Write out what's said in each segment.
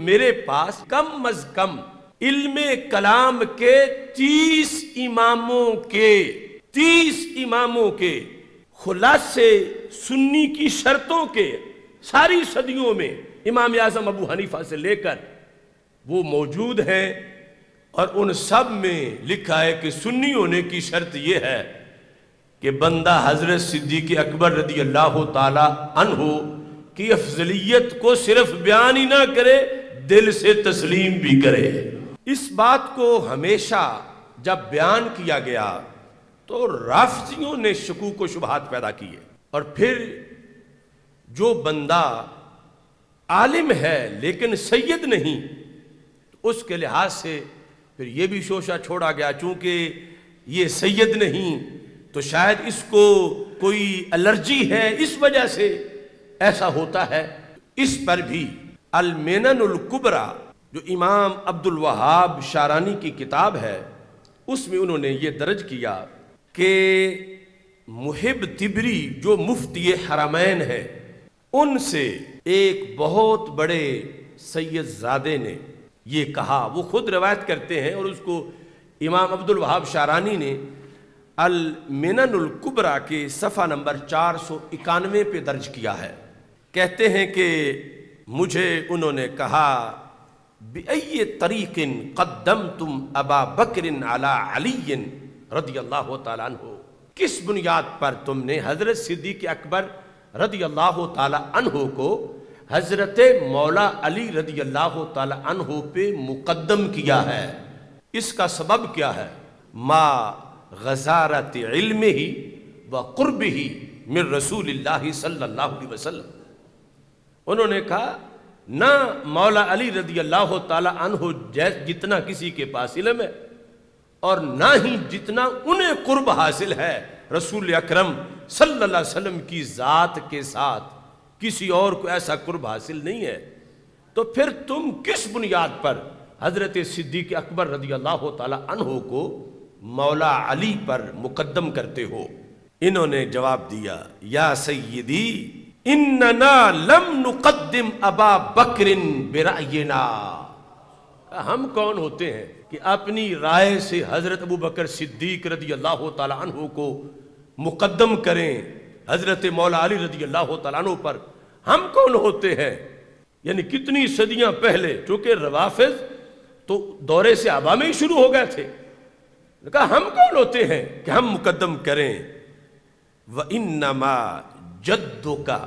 मेरे पास कम अज कम इल्म कलाम के तीस इमामों के, तीस इमामों के, खुलासे सुन्नी की शर्तों के सारी सदियों में इमाम आज़म अबू हनीफा से लेकर वो मौजूद हैं और उन सब में लिखा है कि सुन्नी होने की शर्त यह है कि बंदा हज़रत सिद्दीक अकबर रदी अल्लाह तहो की अफजलियत को सिर्फ़ बयान ही ना करे दिल से तस्लीम भी करे। इस बात को हमेशा जब बयान किया गया तो राफजियों ने शकू को शुभात पैदा किए। और फिर जो बंदा आलिम है, लेकिन सैयद नहीं तो उसके लिहाज से फिर ये भी शोशा छोड़ा गया, चूँकि ये सैयद नहीं तो शायद इसको कोई एलर्जी है, इस वजह से ऐसा होता है। इस पर भी अलमेनकुबरा जो इमाम अब्दुल वहाब शारानी की किताब है, उसमें उन्होंने ये दर्ज किया कि मुहिब तिबरी, जो मुफ्ती हरमैन है, उनसे एक बहुत बड़े सैयदजादे ने ये कहा। वो खुद रवायत करते हैं और उसको इमाम अब्दुल वहाब शारानी ने अल मिनकुबरा के सफ़ा नंबर चार सौ इक्यानवे पे दर्ज किया है। कहते हैं कि मुझे उन्होंने कहा बे तरीक़िन कदम तुम अबा बकरिन अला अलीन रदी अल्लाह तहो किस बुनियाद पर तुमने हज़रत सिद्दीक अकबर रदी अल्लाह तहो को हज़रत मौला अली रदी अल्लाह तहो पे मुकदम किया है? इसका सबब क्या है? माँ गजारत इल्म ही व कुर्ब ही मिर रसूल सल्लल्लाहु अलैहि वसल्लम। उन्होंने कहा, ना मौला अली रदी अल्लाह तहो जितना किसी के पास इलम है, और ना ही जितना उन्हें कुर्ब हासिल है, रसूल अकरम वसल्लम की ज़ात के साथ, किसी और को ऐसा कुर्ब हासिल नहीं है। तो फिर तुम किस बुनियाद पर हज़रत सिद्दीक अकबर रदी अल्लाह तहो को मौला अली पर मुकदम करते हो? इन्होंने जवाब दिया, या सैदी इन्ना लम अबा बकरिन हम कौन होते हैं कि अपनी राय से हज़रत अबू बकर सिद्दीक रदी अल्लाह तहो को मुकदम करें, हज़रत मौला अली रदी अल्लाह तु पर? हम कौन होते हैं? यानी कितनी सदियाँ पहले, चूँकि रवाफिज तो दौरे से आबा में ही शुरू हो गए थे। कहा, हम कौन होते हैं कि हम मुकदम करें? व इन नमा जद्दो का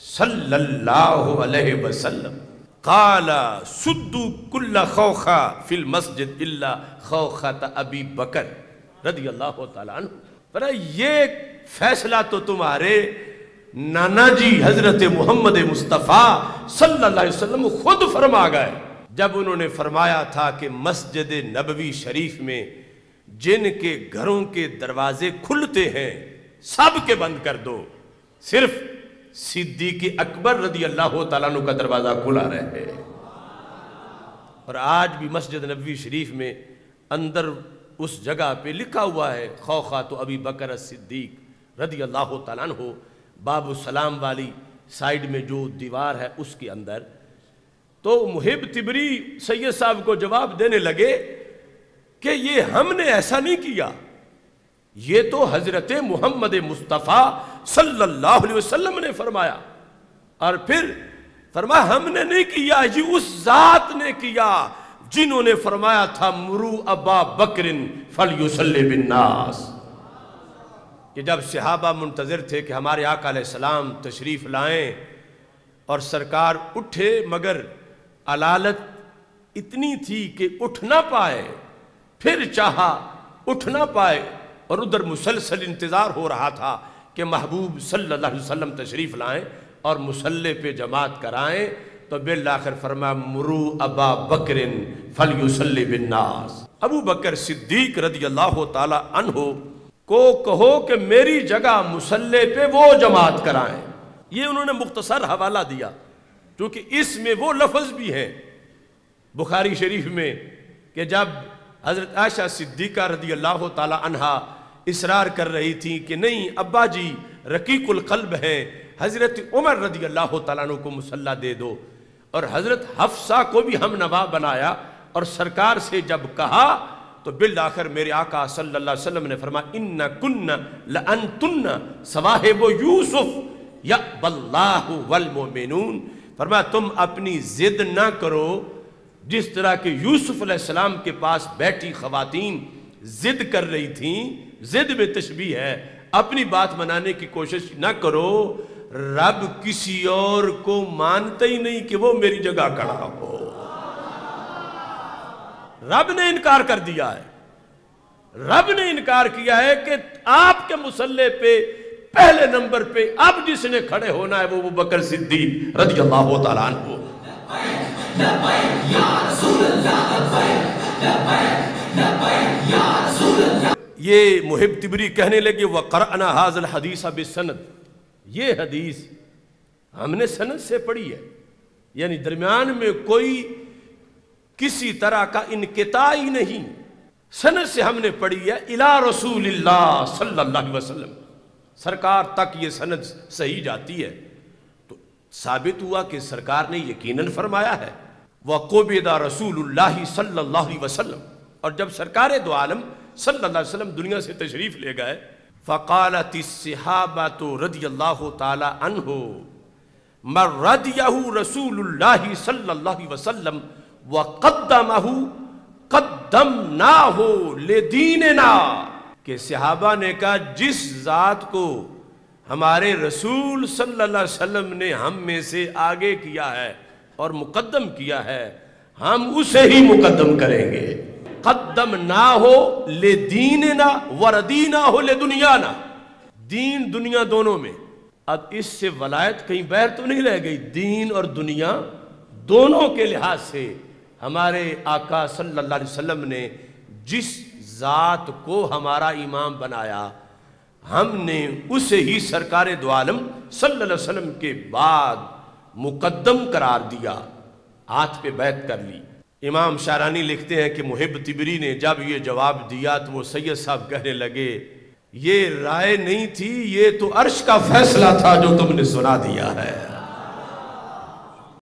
सल्लल्लाहु अलैहि वसल्लम। काला सुद्दू कुल्ला खौखा फिल मस्जिद इल्ला खौखा अबी बकर रदी अल्लाह तला ये फैसला तो तुम्हारे नाना जी हज़रत मोहम्मद मुस्तफ़ा सल्लल्लाहु अलैहि वसल्लम खुद फरमा गए। जब उन्होंने फरमाया था कि मस्जिद नबवी शरीफ में जिनके घरों के दरवाजे खुलते हैं, सब के बंद कर दो। सिर्फ़ सिद्दीक अकबर रदी अल्लाह तु का दरवाज़ा खुला रहे। और आज भी मस्जिद नबी शरीफ में अंदर उस जगह पे लिखा हुआ है, खौखा तो अभी बकर सिद्दीक रदी अल्लाह तु बाबू सलाम वाली साइड में जो दीवार है उसके अंदर। तो मुहिब तिबरी सैयद साहब को जवाब देने लगे कि ये हमने ऐसा नहीं किया। ये तो हज़रत मोहम्मद मुस्तफ़ा सल्लल्लाहु अलैहि वसल्लम ने फरमाया। और फिर फरमाया, हमने नहीं किया, ये उस जात ने किया जिन्होंने फरमाया था, मुरु अबा बकरिन फल बिन्नास। कि जब सिहाबा मुंतजर थे कि हमारे आका सलाम तशरीफ़ लाएँ और सरकार उठे, मगर अलालत इतनी थी कि उठ ना पाए, फिर चाहा उठ ना पाए और उधर मुसलसल इंतज़ार हो रहा था कि महबूब सल्लल्लाहु अलैहि वसल्लम तशरीफ़ लाएँ और मुसल्ले पे जमात कराएँ तो बिल आखिर फरमा मुरू अबा बकरिन फल युसल्ली बिन्नास। अबू बकर सिद्दीक रदी अल्लाह अनहो को कहो कि मेरी जगह मुसल्ले पे वो जमात कराएँ। ये उन्होंने मुख्तसर हवाला दिया, क्योंकि इसमें वो लफज भी हैं। बुखारी शरीफ में कि जब हज़रत आयशा सिद्दीक़ा रदी अल्लाह तहा इसरार कर रही थी कि नहीं, अब्बा जी, रकीकुल कल्ब हैं। हज़रत उमर रदी अल्लाह तु को मुसल्ला दे दो। और हज़रत हफ्सा को भी हम नवाब बनाया। और सरकार से जब कहा तो बिल आखिर मेरे आका सल्लल्लाहु अलैहि वसल्लम ने फरमा इन्ना कुन्ना लन तुन्ना सवाहिब यूसुफ या बल्लाहु वल मोमिनून। फरमा तुम अपनी जिद ना करो। जिस तरह के यूसुफ सलाम के पास बैठी खवातीन जिद कर रही थी जिद में तशबी है, अपनी बात मनाने की कोशिश ना करो। रब किसी और को मानते ही नहीं कि वो मेरी जगह खड़ा हो। रब ने इनकार कर दिया है। रब ने इनकार किया है कि आपके मुसल्ले पे, पहले नंबर पे अब जिसने खड़े होना है वो वो बकर सिद्दीक रज़ी अल्लाह तला हो ये मुहिब तिबरी कहने लगे, वह करना हाजल हदीस अब सनद ये हदीस हमने सनद से पढ़ी है। यानी दरमियान में कोई किसी तरह का इनकता ही नहीं। सनद से हमने पढ़ी है, इला रसूल सल्लल्लाहु सरकार तक ये सनद सही जाती है। तो साबित हुआ कि सरकार ने यकीनन फरमाया है, वह कोबेदा रसूल वसल्लम। और जब सरकार दो आलम अलैहि दुनिया से तशरीफ़ ले गए। फ़कालत तो व कद्दम ना हो ले ना के सहाबा ने कहा, जिस जात को हमारे रसूल वसल्लम ने हम में से आगे किया है और मुकद्दम किया है, हम उसे ही मुकद्दम करेंगे। कद्दम ना हो ले दीन ना वरदी ना हो ले दुनिया ना दीन दुनिया दोनों में। अब इससे वलायत कहीं बैर तो नहीं रह गई। दीन और दुनिया दोनों के लिहाज से हमारे आका सल्लल्लाहु अलैहि वसल्लम ने जिस ज़ात को हमारा इमाम बनाया, हमने उसे ही सरकार दो आलम सल्लल्लाहु अलैहि वसल्लम के बाद मुकद्दम करार दिया, हाथ पे बैत कर ली। इमाम शारानी लिखते हैं कि मुहिब तिबरी ने जब ये जवाब दिया तो वो सैयद साहब कहने लगे, ये राय नहीं थी, ये तो अर्श का फैसला था जो तुमने सुना दिया है।